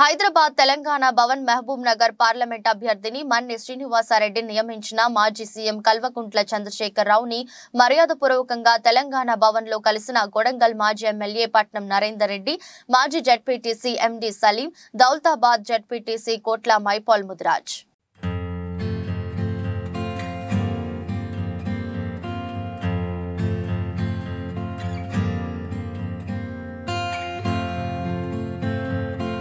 Hyderabad Telangana Bhavan Mahabub Nagar parliament అభ్యర్థిని మన్ని శ్రీనివాసారెడ్డి నియమించిన మాజీ సీఎం కల్వకుంట్ల చంద్రశేఖర్ రావుని మర్యాదపూర్వకంగా తెలంగాణ భవన్లో కలిసిన కొడంగల్ మాజీ ఎమ్మెల్యే పట్నం నరేందర్ రెడ్డి మాజీ ZPTC MD Saleem Daultabad ZPTC Kotla Maipal Mudiraj.